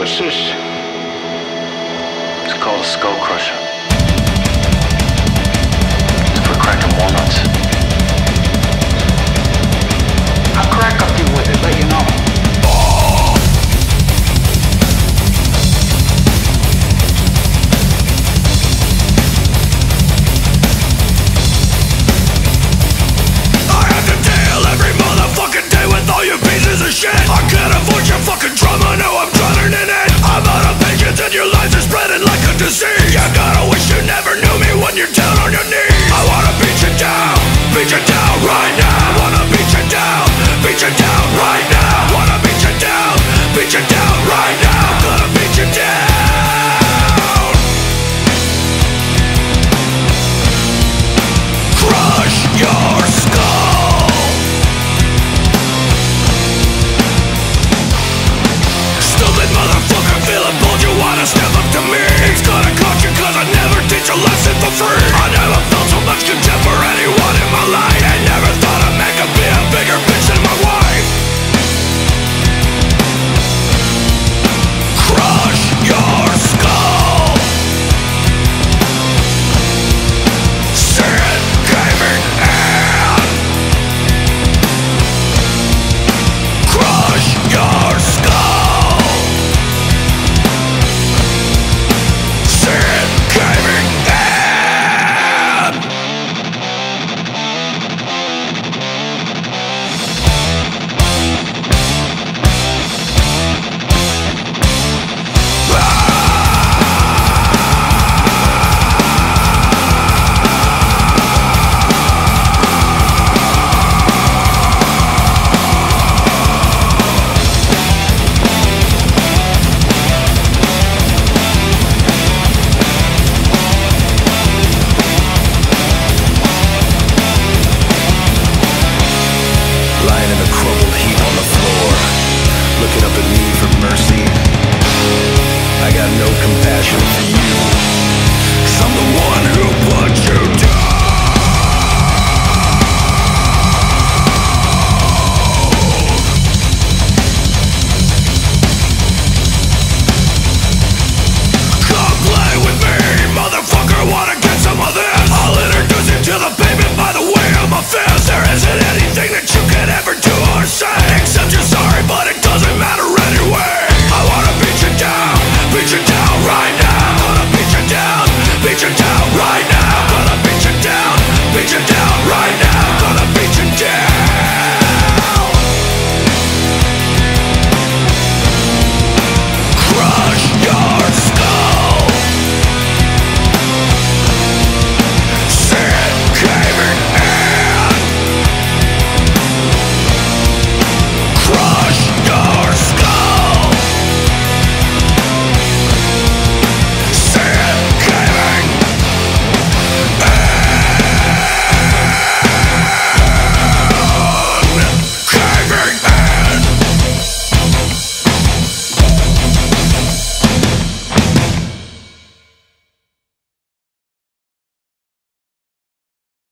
What's this? It's called a skull crusher. special to you Cause I'm the one